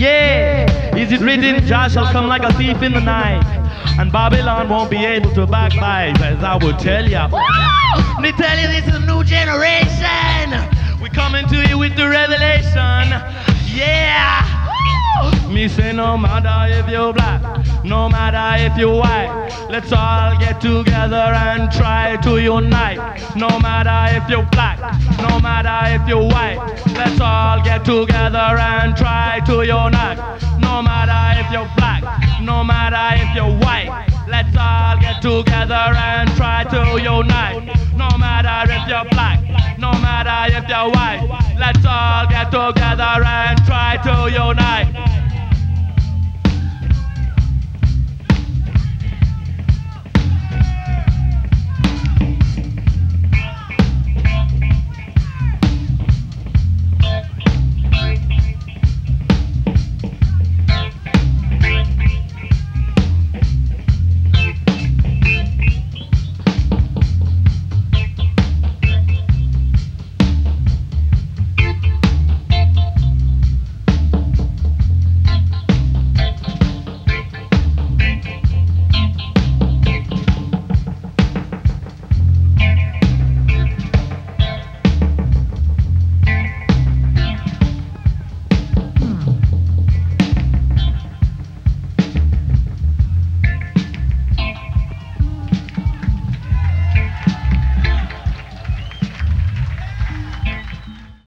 Yeah, is it written, Jah shall come like a thief in the night, and Babylon won't be able to backbite, as I would tell ya. Let me tell you, this is a new generation. We coming to you with the revelation. Yeah. Me say no matter if you're black, no matter if you're white, let's all get together and try to unite. No matter if you're black, no matter if you're white, let's together and try to unite. No matter if you're black, no matter if you're white, let's all get together and try to unite. No matter if you're black, no matter if you're white, let's all get together and try to unite.